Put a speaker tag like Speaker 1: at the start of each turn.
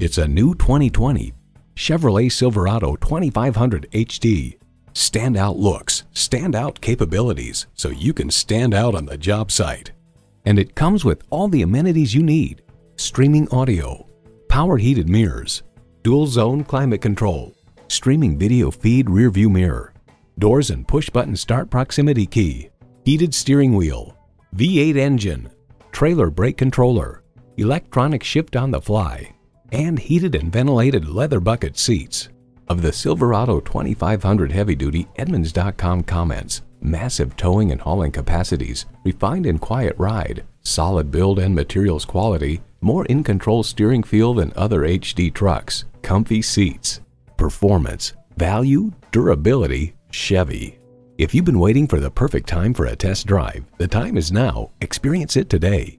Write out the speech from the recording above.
Speaker 1: It's a new 2020 Chevrolet Silverado 2500 HD. Standout looks, standout capabilities, so you can stand out on the job site. And it comes with all the amenities you need. Streaming audio, power heated mirrors, dual zone climate control, streaming video feed rear view mirror, doors and push button start proximity key, heated steering wheel, V8 engine, trailer brake controller, electronic shift on the fly, and heated and ventilated leather bucket seats. Of the Silverado 2500 Heavy Duty, Edmunds.com comments, massive towing and hauling capacities, refined and quiet ride, solid build and materials quality, more in-control steering feel than other HD trucks, comfy seats, performance, value, durability, Chevy. If you've been waiting for the perfect time for a test drive, the time is now. Experience it today.